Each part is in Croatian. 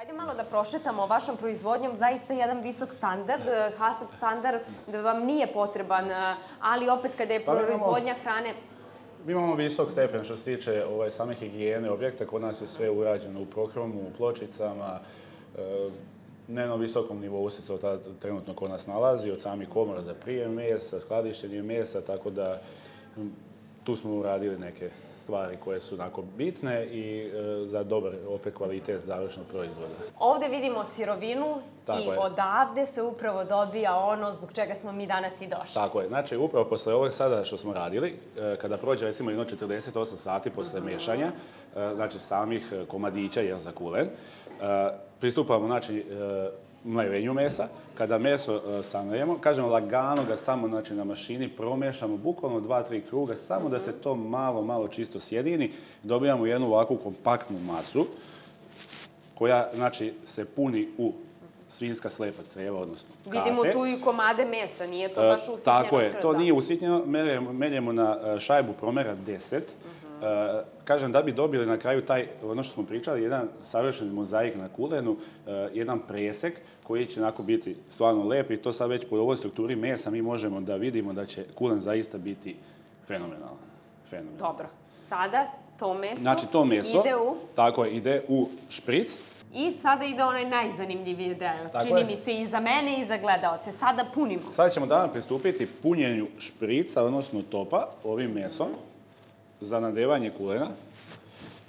Hajde malo da prošetamo vašom proizvodnjom, zaista jedan visok standard, e, HASAP standard da vam nije potreban, e, ali opet kada je Pa proizvodnja hrane, Mi imamo visok stepen što se tiče ovaj, same higijene objekta, kod nas je sve urađeno u prohromu, u pločicama, e, ne na visokom nivou se to trenutno kod nas nalazi, od samih komora za prijem mesa, skladištenje mesa, tako da m, tu smo uradili neke stvari koje su onako bitne i e, za dobar opet kvalitet završnog proizvoda. ovde vidimo sirovinu Tako i je. odavde se upravo dobija ono zbog čega smo mi danas i došli. Tako je, znači upravo posle ovog sada što smo radili, e, kada prođe recimo jedno 48 sati posle mešanja, e, znači samih komadića jel, za kulen, pristupamo znači mlevenju mesa, kada meso e, samljemo, kažemo lagano ga samo znači, na mašini promešamo, bukvalno dva, tri kruga, samo da se to malo, malo čisto sjedini, dobijamo jednu ovakvu kompaktnu masu, koja znači se puni u svinska slepa creva, odnosno Vidimo kate. tu i komade mesa, nije to E, baš usitnjeno Tako je, to nije usitnjeno, meljemo, na e, šajbu promera 10. E, kažem, da bi dobili na kraju taj, ono što smo pričali, jedan savršen mozaik na kulenu, e, jedan presek koji će onako biti stvarno lep i to sad već po ovoj strukturi mesa mi možemo da vidimo da će kulen zaista biti fenomenalan. fenomenalan. Dobro, sada to meso, Znači to meso, ide u... tako je, ide u špric, I sada ide onaj najzanimljiviji deo. Tako Čini je. mi se i za mene i za gledaoce. Sada punimo. Sada ćemo danas pristupiti punjenju šprica, odnosno topa, ovim mesom za nadevanje kulena.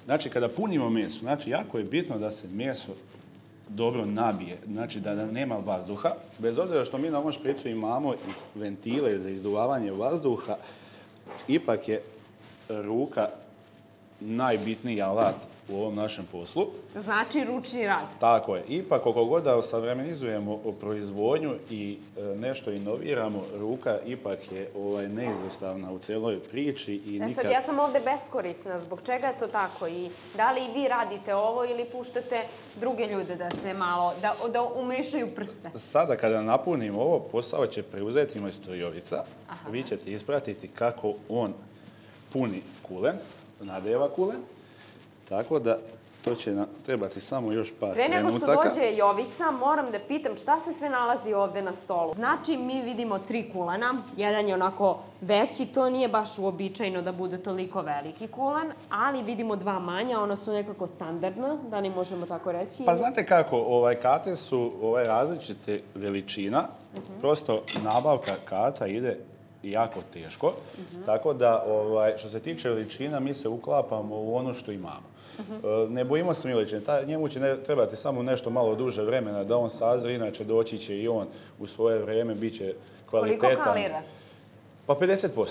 Znači, kada punimo meso, znači, jako je bitno da se meso dobro nabije, znači da nema vazduha, bez obzira što mi na ovom špricu imamo ventile za izduvavanje vazduha, ipak je ruka najbitniji alat u ovom našem poslu. Znači ručni rad. Tako je. Ipak, koliko god da osavremenizujemo proizvodnju i e, nešto inoviramo, ruka ipak je ovaj, neizostavna u cijeloj priči i E sad, ja sam ovde beskorisna. Zbog čega je to tako? I da li i vi radite ovo ili puštate druge ljude da se malo, da, da umešaju prste? Sada kada napunimo ovo, posao će preuzeti moj strojovica. Vi ćete ispratiti kako on puni kulen, nadeva kulen. Tako da to će trebati samo još par Pre nego što dođe Jovica, moram da pitam šta se sve nalazi ovde na stolu. Znači, mi vidimo tri kulena. Jedan je onako veći, to nije baš uobičajeno da bude toliko veliki kulen, ali vidimo dva manja, ona su nekako standardna, da li možemo tako reći. Pa znate kako, ovaj, kate su ovaj, različite veličina, prosto nabavka kata ide jako teško, tako da ovaj, što se tiče veličina mi se uklapamo u ono što imamo. E, Ne bojimo se mi veličine, Ta- njemu će ne, trebati samo nešto malo duže vremena da on sazri, inače doći će i on u svoje vreme, bit će kvalitetan. Koliko kalira? Pa 50%.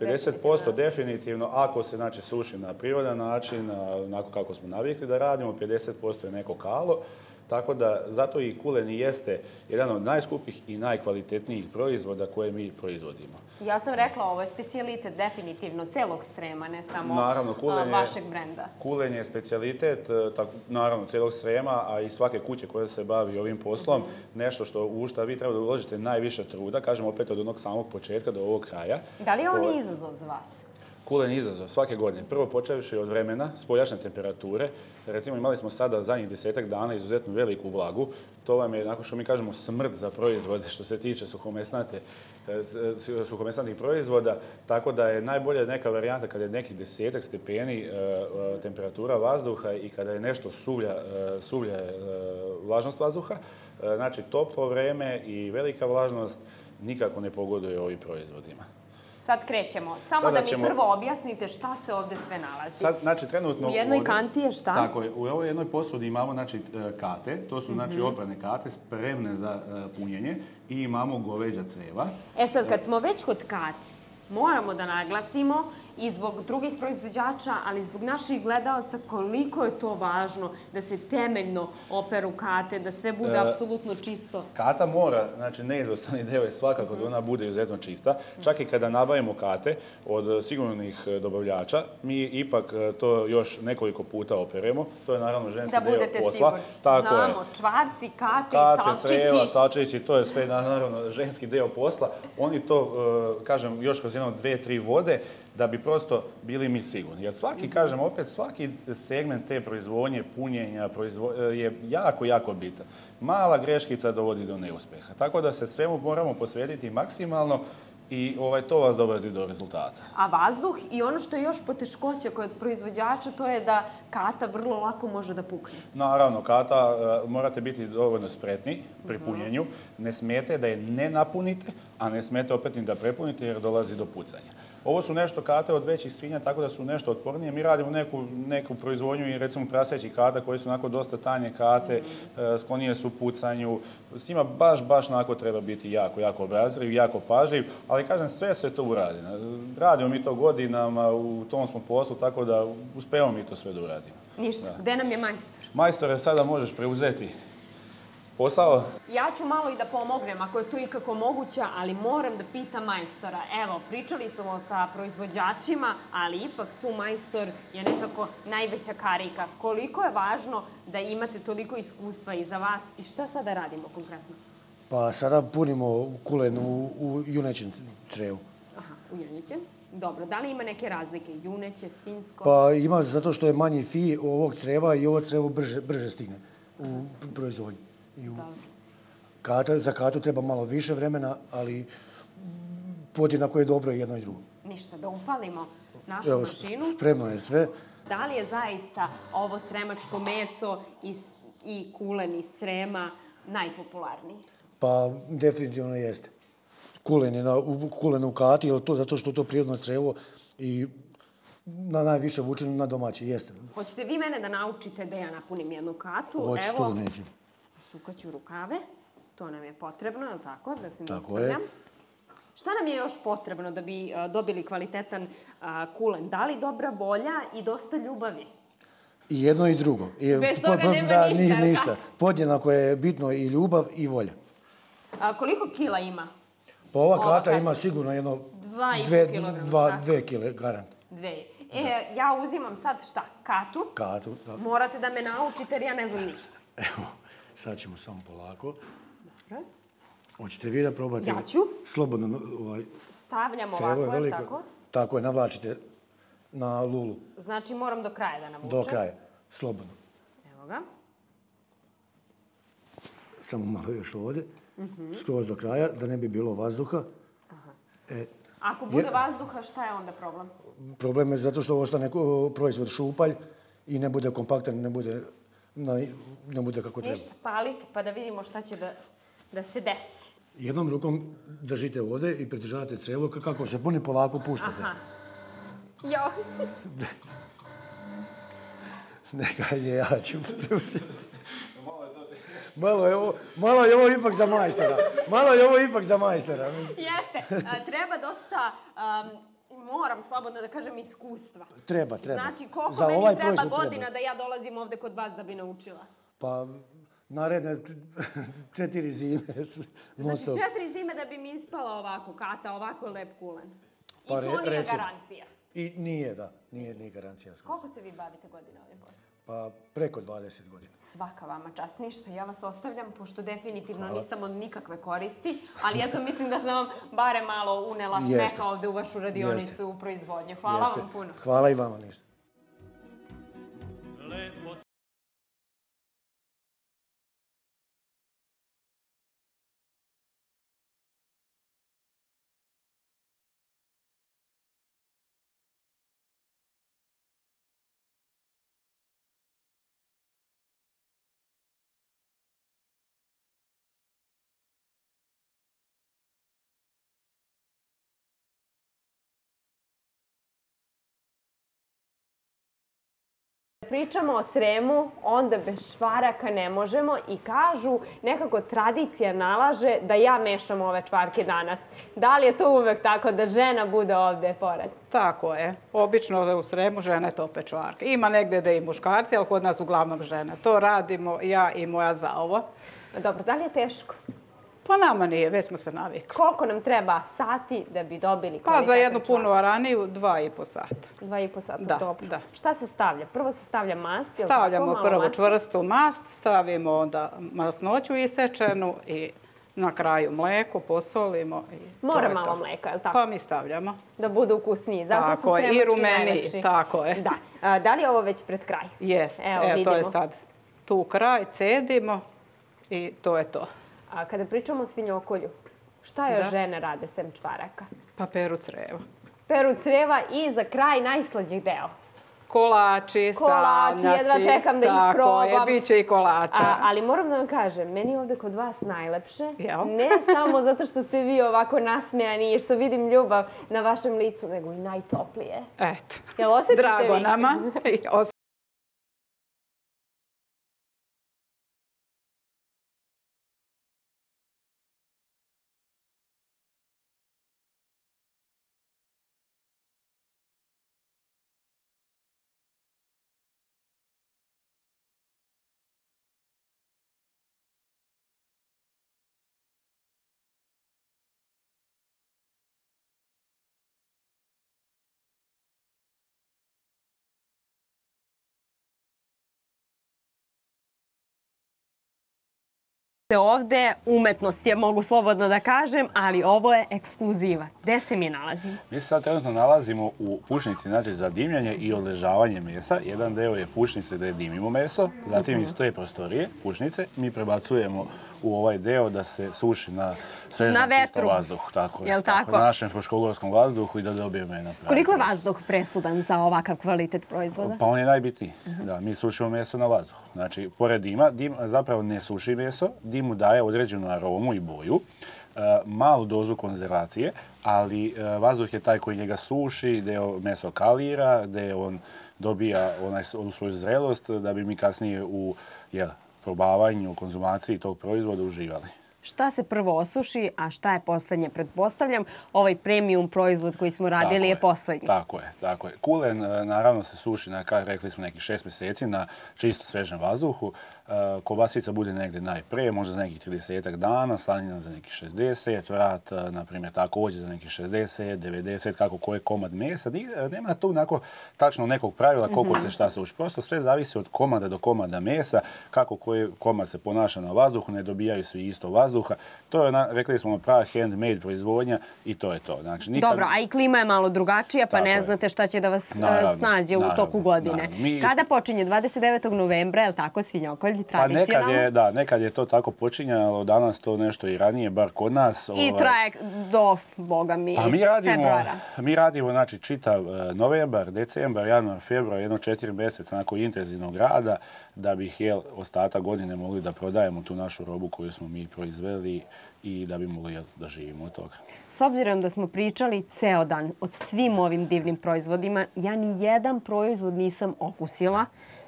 50% Definitivno. ako se znači suši na prirodan način, onako kako smo navikli da radimo, 50% je neko kalo. Tako da, zato i kulen jeste jedan od najskupih i najkvalitetnijih proizvoda koje mi proizvodimo. Ja sam rekla, ovo je specijalitet definitivno celog Srema, ne samo Naravno, kulen je- vašeg brenda. Kulen je specijalitet, e, tako, naravno, cijelog Srema, a i svake kuće koja se bavi ovim poslom, nešto što u šta vi treba da uložite najviše truda, kažem opet od onog samog početka do ovog kraja. Da li je on Ovo- izazov za vas? Kulen izazov svake godine. Prvo počevši od vremena, spoljašnje temperature. Recimo imali smo sada zadnjih desetak dana izuzetno veliku vlagu. To vam je, nakon što mi kažemo, smrt za proizvode što se tiče e, s- suhomesnatih proizvoda. Tako da je najbolja neka varijanta kada je neki desetak stepeni e, e, temperatura vazduha i kada je nešto suvlja, suvlja vlažnost vazduha. Znači, toplo vreme i velika vlažnost nikako ne pogoduje ovim proizvodima. Sad krećemo. Samo Sada da mi ćemo- prvo objasnite šta se ovde sve nalazi. Sad, znači, trenutno... U jednoj ovdje- kanti je šta? Tako je. U ovoj jednoj posudi imamo, znači, e, kate. To su, znači, oprane kate spremne za e, punjenje. I imamo goveđa creva. E sad, kad smo već kod kati, moramo da naglasimo i zbog drugih proizvođača, ali i zbog naših gledalaca koliko je to važno da se temeljno operu kate, da sve bude E, apsolutno čisto. Kata mora, znači neizostavni deo je svakako da ona bude izuzetno čista. Čak i kada nabavimo kate od sigurnih e, dobavljača, mi ipak e, to još nekoliko puta operemo. To je naravno ženski Da deo posla. sigurni. Tako je. Znamo, čvarci, kate, Kate, salčići. creva, salčići, to je sve naravno ženski deo posla. Oni to, kažem, još kroz jedno dve, tri vode, da bi prosto bili mi sigurni. Jer svaki, kažem opet, svaki segment te proizvodnje, punjenja proizvo- je jako, jako bitan. Mala greškica dovodi do neuspjeha. Tako da se svemu moramo posvetiti maksimalno i ovaj, to vas dovodi do rezultata. A vazduh i ono što je još poteškoća kod proizvođača, to je da kata vrlo lako može da pukne. Naravno, kata e, morate biti dovoljno spretni pri punjenju. Ne smijete da je ne napunite, a ne smijete opet ni da prepunite jer dolazi do pucanja. Ovo su nešto kate od većih svinja, tako da su nešto otpornije. Mi radimo neku, neku proizvodnju i recimo prasećih kata koji su onako dosta tanje kate, e, sklonije su pucanju. S njima baš, baš onako treba biti jako, jako obrazriv, jako pažljiv, ali kažem sve se to uradi. Radimo mi to godinama, u tom smo poslu, tako da uspevamo mi to sve da uradimo. Ništa. Gde nam je majstor? Majstore, sada možeš preuzeti posao. Ja ću malo i da pomognem, ako je to ikako moguće, ali moram da pitam majstora. Evo, pričali smo sa proizvođačima, ali ipak tu majstor je nekako najveća karika. Koliko je važno da imate toliko iskustva iza vas i šta sada radimo konkretno? Pa sada punimo kulen u, u junećem crevu. Aha, u juneće. Dobro, da li ima neke razlike? Juneće, svinsko? Pa ima zato što je manji fi ovog creva i ovo crevo brže, brže stigne u proizvodnji. I u Dobro. kata, za katu treba malo više vremena, ali podjednako je dobro i jedno i drugo. Ništa, da upalimo našu Evo, mašinu. spremno je sve. Da li je zaista ovo sremačko meso i, i kulen iz srema najpopularniji? Pa definitivno jeste. Kulen je na, u, kulen u kati, jer to zato što to prirodno crevo i na najviše vuče na domaći, jeste. Hoćete vi mene da naučite da ja napunim jednu katu? Hoće što da neće. Zasukaću rukave. To nam je potrebno, je li tako? Da se ne Tako je. Šta nam je još potrebno da bi dobili kvalitetan kulen? Da li dobra volja i dosta ljubavi? I jedno i drugo. I, Bez toga nema da, ništa, ništa. Podjednako je bitno i ljubav i volja. A, koliko kila ima? Pa ova Ova kata ima sigurno jedno... Dva i po dve, kilograma, Dva, tako? dve kile, garant. Dve. E, ja uzimam sad šta? Katu. Katu. da. Morate da me naučite jer ja ne znam ništa. Evo, sad ćemo samo polako. Dobro. Hoćete vi da probate? Ja ću. Slobodno no, ovaj, Stavljam ovako, je je li veliko. tako? Tako je, navlačite na lulu Znači moram do kraja da navučem. do kraja. Slobodno. Evo ga. Samo malo još ovdje. Mhm. Skroz do kraja, da ne bi bilo vazduha. E, Ako bude vazduha, šta je onda problem? problem je zato što ostane proizvod šupalj i ne bude kompaktan, ne bude, na, ne bude kako treba. Ništa, palite pa da vidimo šta će da, da se desi. Jednom rukom držite ovdje i pridržavate crevo, kako se puni polako puštate. Aha. Jo, Neka je, ja ću preuzeti. Malo je ovo, malo je ovo ipak za majstora. Malo je ovo ipak za majstora. jeste. Treba dosta, um, moram slobodno da kažem, iskustva. Treba, treba. Znači, koliko Za meni ovaj treba godina da ja dolazim ovde kod vas da bi naučila? Pa, naredne četiri zime. Znači, četiri zime da bi mi ispala ovako kata, ovako lep kulen. I Pa to re- nije recimo. garancija. I nije, da, nije, nije garancija. Koliko se vi bavite godina ovim poslom? Pa, preko 20 godina. Svaka vama čast, ništa. Ja vas ostavljam, pošto definitivno nisam od nikakve koristi, ali eto mislim da sam vam bare malo unela smeha ovde u vašu radionicu Jeste. u proizvodnju. Hvala Jeste. vam puno. Hvala i vama ništa. Pričamo o Sremu, onda bez čvaraka ne možemo i kažu, nekako tradicija nalaže da ja mešam ove čvarke danas. Da li je to uvek tako da žena bude ovde pored? Tako je. Obično u Sremu žene tope čvarke. Ima negde da i muškarci, ali kod nas uglavnom žene. To radimo ja i moja zaova. Dobro, da li je teško? Pa nama nije, već smo se navikli. Koliko nam treba sati da bi dobili Pa za jednu punu araniju dva i po sata. Dva i po sata, Da, dobro. da. Šta se stavlja? Prvo se stavlja mast, Stavljamo tako? Prvo masti? čvrstu mast, stavimo onda masnoću isečenu i Na kraju mleko, posolimo. I Mora malo to. mleka, je li tako? Pa mi stavljamo. Da bude ukusniji. Zato su Tako je, i najlepši. tako je. Da. A, da li je ovo već pred kraj? Jest, Evo, evo, to je sad tu kraj, cedimo i to je to. A kada pričamo o svinjokolju, šta još Da. žene rade sem čvaraka? Pa peru crevo. Peru creva i za kraj najslađih deo. Kolači, Kolači, jedva savnjaci, čekam da ih tako probam. je, bit će i kolača. A, ali moram da vam kažem, meni je ovde kod vas najlepše. Jel? Ne samo zato što ste vi ovako nasmejani i što vidim ljubav na vašem licu, nego i najtoplije. Eto, Jel drago vi? nama. Ovde umetnost je, mogu slobodno da kažem, ali ovo je ekskluziva. Gde se mi nalazimo? Mi se sad trenutno nalazimo u pušnici, znači za dimljanje i odležavanje mesa. Jedan deo je pušnice gdje dimimo meso, zatim iz te prostorije, pušnice, mi prebacujemo u ovaj deo da se suši na svežem čistom vazduhu. Tako je, Jel tako? Na našem fruškogorskom vazduhu i da dobijemo je na pravi Koliko je vazduh presudan za ovakav kvalitet proizvoda? Pa on je najbitniji. Da, mi sušimo meso na vazduhu. Znači, pored dima, dim zapravo ne suši meso, dim mu daje određenu aromu i boju, e, malu dozu konzervacije, ali e, vazduh je taj koji njega suši, gdje meso kalira, gdje on dobija onaj, svoju zrelost da bi mi kasnije u jel, probavanju, konzumaciji tog proizvoda uživali. Šta se prvo osuši, a šta je poslednje? Pretpostavljam, ovaj premium proizvod koji smo radili Tako je poslednji. Tako je, tako je. Kulen naravno se suši na, rekli smo, nekih šest mjeseci na čisto svežem vazduhu. E, Kobasica bude negdje najprije, možda za nekih 30 dana, slanina za nekih 60, vrat, e, na primjer, također za nekih 60, 90, kako koji komad mesa. E, Nema tu onako tačno nekog pravila koliko se šta suši. Prosto sve zavisi od komada do komada mesa, kako koji komad se ponaša na vazduhu, ne dobijaju svi isto vazduha. To je, rekli smo, prava handmade proizvodnja i to je to. Znači, nikad... Dobro, a i klima je malo drugačija, pa Tako ne je. znate šta će da vas e, Naravno, snađe u naravno, toku godine. Mi- Kada počinje? 29. novembra, je li tako, svinjokolj, Pa tradicionalno? nekad je, da, nekad je to tako počinjalo, danas to nešto i ranije, bar kod nas. I ovaj, traje do, boga mi, Pa mi radimo, februara. mi radimo znači čitav e, novembar, decembar, januar, februar, jedno četiri mjeseca onako intenzivnog rada da bi jel, ostatak godine mogli da prodajemo tu našu robu koju smo mi proizveli i da bi mogli jel, da živimo od toga. S obzirom da smo pričali ceo dan o svim ovim divnim proizvodima, ja ni jedan proizvod nisam okusila.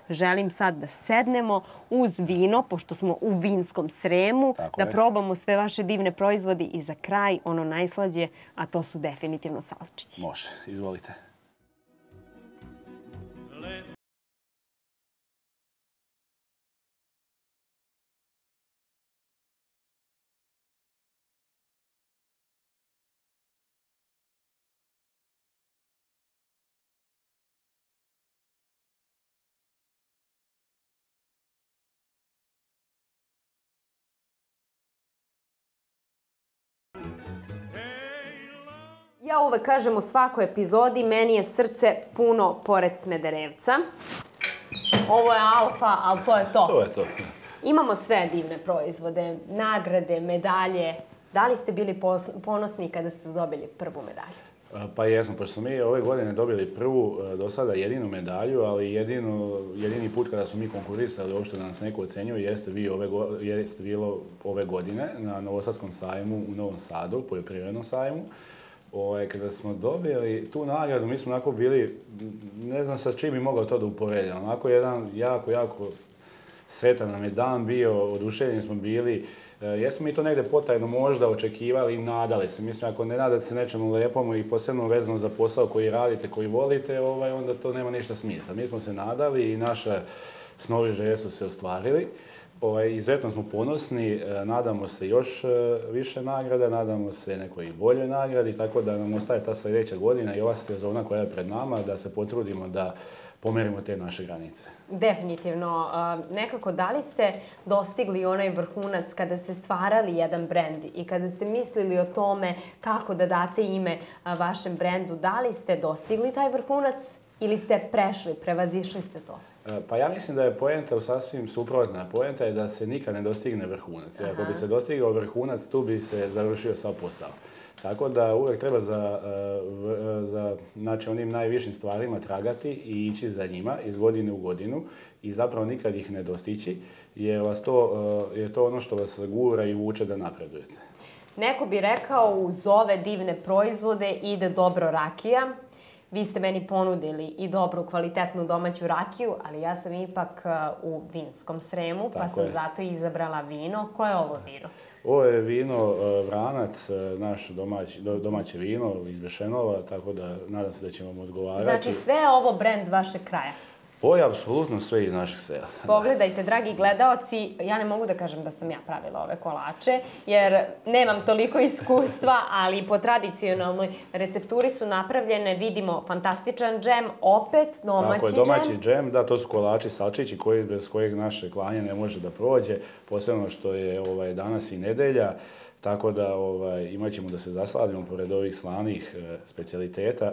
Želim sad da sednemo uz vino, pošto smo u vinskom sremu, Tako da je. probamo sve vaše divne proizvodi i za kraj ono najslađe, a to su definitivno salčići. Može, izvolite. Ja uvek kažem u svakoj epizodi, meni je srce puno pored Smederevca. Ovo je alfa, ali to je to. To je to. Imamo sve divne proizvode, nagrade, medalje. Da li ste bili ponosni kada ste dobili prvu medalju? Pa jesmo, pošto smo mi ove godine dobili prvu, e, do sada jedinu medalju, ali jedinu, jedini put kada smo mi konkurisali uopšte da nas neko ocenjuje jeste, vi ove, jeste bilo ove godine na Novosadskom sajmu u Novom Sadu, poljoprivrednom sajmu. Ovaj, kada smo dobili tu nagradu, mi smo onako bili, ne znam sa čim bi mogao to da uporedim, onako jedan jako, jako sretan nam je dan bio, oduševljeni smo bili. E, jesmo mi to negdje potajno možda očekivali i nadali se. Mislim, ako ne nadate se nečemu lijepom i posebno vezano za posao koji radite, koji volite, ovaj, onda to nema ništa smisla. Mi smo se nadali i naše snovi želje su se ostvarili. Ovaj, izuzetno smo ponosni, e, nadamo se još e, više nagrada, nadamo se nekoj i boljoj nagradi, tako da nam ostaje ta sljedeća godina i ova sezona koja je pred nama, da se potrudimo da pomerimo te naše granice. Definitivno. Uh, Nekako, da li ste dostigli onaj vrhunac kada ste stvarali jedan brend i kada ste mislili o tome kako da date ime vašem brendu, da li ste dostigli taj vrhunac ili ste prešli, prevazišli ste to? E, Pa ja mislim da je poenta u sasvim suprotna. Poenta je da se nikad ne dostigne vrhunac. Jer ako bi se dostigao vrhunac, tu bi se završio sav posao. Tako da uvijek treba za, e, e, za znači, onim najvišim stvarima tragati i ići za njima iz godine u godinu i zapravo nikad ih ne dostići jer vas to, je to ono što vas gura i vuče da napredujete. Neko bi rekao uz ove divne proizvode ide dobro rakija. Vi ste meni ponudili i dobru kvalitetnu domaću rakiju, ali ja sam ipak uh, u vinskom sremu, pa sam je. zato izabrala vino. Koje je ovo vino? Ovo je vino e, Vranac, e, naš domaći, do- domaće vino iz Bešenova, tako da nadam se da će vam odgovarati. Znači, sve je ovo brend vašeg kraja. Ovo je apsolutno sve iz naših sela. Pogledajte, dragi gledaoci, ja ne mogu da kažem da sam ja pravila ove kolače, jer nemam toliko iskustva, ali po tradicionalnoj recepturi su napravljene, vidimo, fantastičan džem, opet domaći, Tako je, domaći džem. džem, da, to su kolači, salčići koji, bez kojeg naše klanje ne može da prođe, posebno što je ovaj, danas i nedelja, tako da ovaj, imat ćemo da se zasladimo pored ovih slanih e, specijaliteta,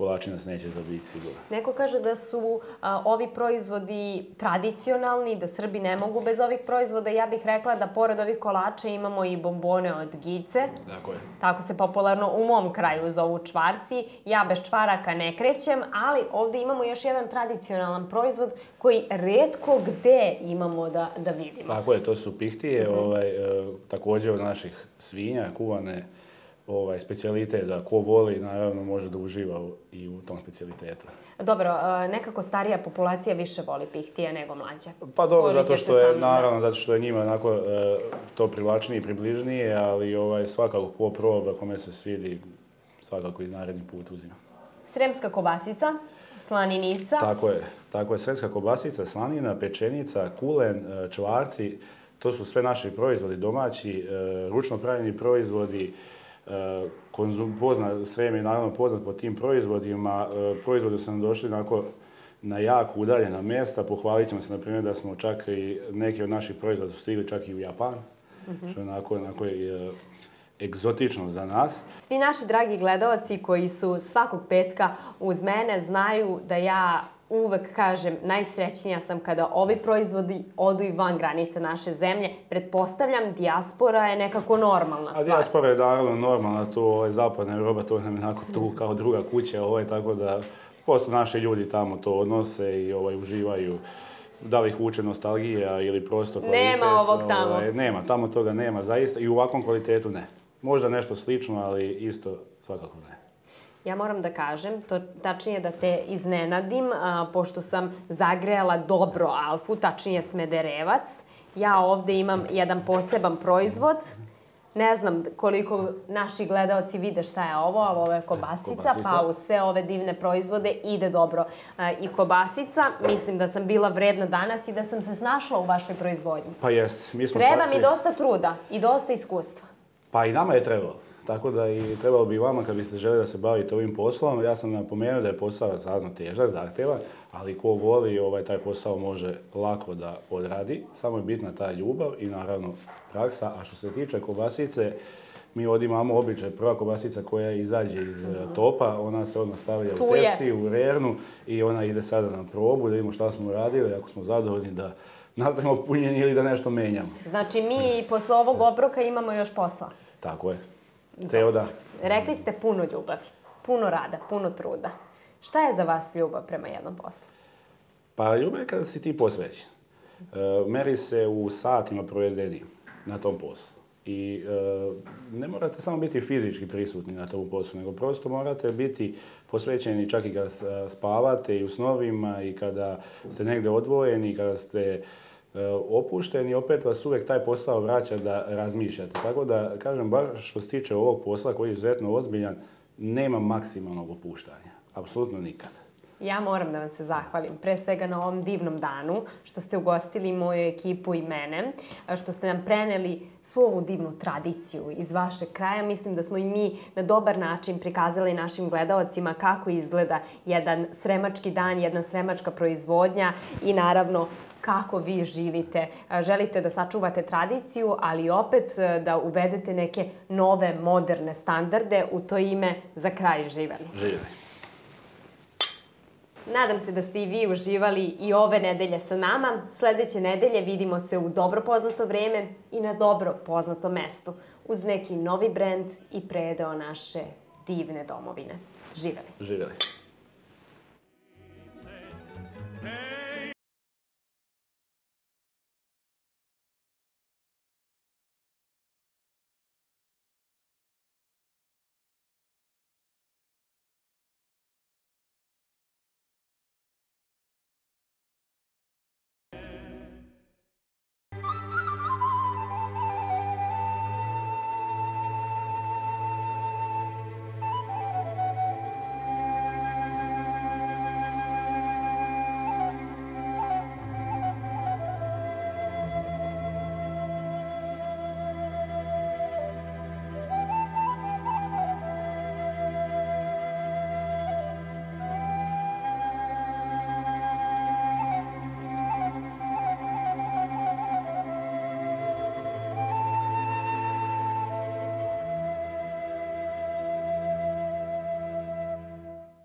kolači nas neće zabiti sigurno. Neko kaže da su a, ovi proizvodi tradicionalni, da Srbi ne mogu bez ovih proizvoda. Ja bih rekla da pored ovih kolača imamo i bombone od gice. Tako je. Tako se popularno u mom kraju zovu čvarci. Ja bez čvaraka ne krećem, ali ovde imamo još jedan tradicionalan proizvod koji redko gde imamo da, da vidimo. Tako je, to su pihtije, Mhm. ovaj, e, također od naših svinja, kuvane, ovaj, specijalitet, da ko voli, naravno, može da uživa i u tom specijalitetu. Dobro, nekako starija populacija više voli pihtije nego mlađa. Pa dobro, Složite zato što je, naravno, zato što je njima onako e, to privlačnije i približnije, ali ovaj, svakako ko proba, kome se svidi, svakako i naredni put uzima. Sremska kobasica, slaninica. Tako je, tako je, sredska kobasica, slanina, pečenica, kulen, e, čvarci, to su sve naši proizvodi domaći, e, ručno pravljeni proizvodi, konzum, pozna, Srem je naravno poznat po tim proizvodima, e, proizvodi su nam došli onako na jako udaljena mjesta, pohvalit ćemo se na primjer da smo čak i neki od naših proizvoda su stigli čak i u Japan, što je onako, onako e, egzotično za nas. Svi naši dragi gledaoci koji su svakog petka uz mene znaju da ja uvek kažem najsrećnija sam kada ovi proizvodi odu i van granica naše zemlje. Pretpostavljam, dijaspora je nekako normalna A stvar. dijaspora je naravno normalna, tu ovaj, zapadna Europa, to nam je onako tu kao druga kuća, ovaj, tako da prosto naši ljudi tamo to odnose i ovaj, uživaju. Da li ih uče nostalgija ili prosto kvalitet. Nema ovog tamo. ovaj, nema, tamo toga nema, zaista. I u ovakvom kvalitetu ne. Možda nešto slično, ali isto svakako ne. Ja moram da kažem, to tačnije da te iznenadim, a, pošto sam zagrejala dobro alfu, tačnije smederevac. Ja ovde imam jedan poseban proizvod. Ne znam koliko naši gledaoci vide šta je ovo, ali ovo je kobasica, Kobasica. pa u sve ove divne proizvode ide dobro a, i kobasica. Mislim da sam bila vredna danas i da sam se snašla u vašoj proizvodnji. Pa jest, mi smo Treba mi dosta truda i dosta iskustva. Pa i nama je trebalo. Tako da i trebalo bi vama kad biste želi da se bavite ovim poslom. Ja sam napomenuo da je posao stvarno težak, zahtjevan, ali ko voli ovaj, taj posao može lako da odradi. Samo je bitna ta ljubav i naravno praksa. A što se tiče kobasice, mi ovdje imamo običaj, prva kobasica koja izađe iz eh, topa, ona se odmah stavlja Tu u tepsi, u rernu i ona ide sada na probu da vidimo šta smo radili, ako smo zadovoljni da nastavimo punjenje ili da nešto menjamo. Znači, mi posle ovog obroka imamo još posla. Tako je. Ceo dan. Rekli ste puno ljubavi, puno rada, puno truda. Šta je za vas ljubav prema jednom poslu? Pa ljubav je kada si ti posvećen. E, meri se u satima provedenim na tom poslu. I e, ne morate samo biti fizički prisutni na tom poslu, nego prosto morate biti posvećeni čak i kada e, spavate i u snovima i kada ste negdje odvojeni, kada ste e, opušteni, opet vas uvijek taj posao vraća da razmišljate. Tako da, kažem, bar što se tiče ovog posla koji je izuzetno ozbiljan, nema maksimalnog opuštanja. Apsolutno nikad. Ja moram da vam se zahvalim, pre svega na ovom divnom danu, što ste ugostili moju ekipu i mene, što ste nam preneli svu ovu divnu tradiciju iz vašeg kraja. Mislim da smo i mi na dobar način prikazali našim gledaocima kako izgleda jedan sremački dan, jedna sremačka proizvodnja i naravno kako vi živite. Želite da sačuvate tradiciju, ali opet e, da uvedete neke nove, moderne standarde. U to ime za kraj živeli. Živjeli. Nadam se da ste i vi uživali i ove nedelje sa nama. Sledeće nedelje vidimo se u dobro poznato vreme i na dobro poznatom mestu uz neki novi brend i predeo naše divne domovine. Živeli! Živjeli.